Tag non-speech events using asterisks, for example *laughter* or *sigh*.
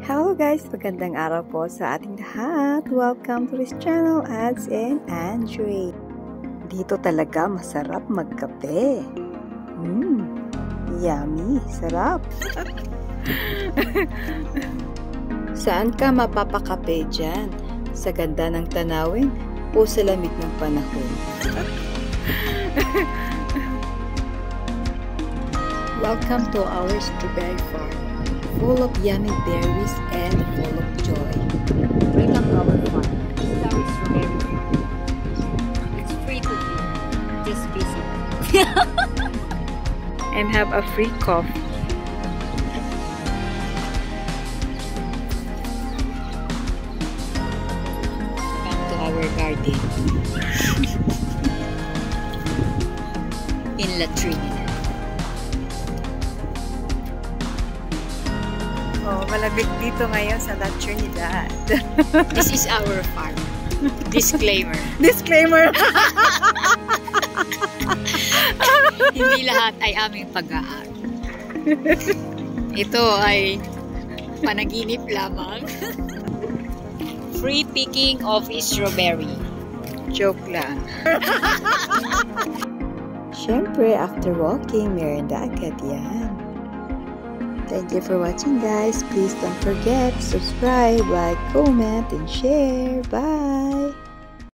Hello guys! Magandang araw po sa ating lahat. Welcome to this channel, Ads and Andre. Dito talaga masarap magkape. Mmm, yummy, sarap. *laughs* Saan ka mapapakape dyan? Sa ganda ng tanawin o sa lamig ng panahon? *laughs* Welcome to our strawberry farm, full of yummy berries and full of joy. Welcome to our farm. This is our. It's free to eat. Just visit. *laughs* And have a free coffee. Come to our garden. *laughs* In La Trinidad. Oh, malamig dito ngayon sa La Trinidad. *laughs* This is our farm. Disclaimer. *laughs* Disclaimer! *laughs* Hindi lahat ay aming pag-aaral. Ito ay panaginip lamang. Free picking of strawberry. Joke lang. Siyempre, after walking, merenda agad yan. Thank you for watching guys. Please don't forget subscribe, like, comment, and share. Bye!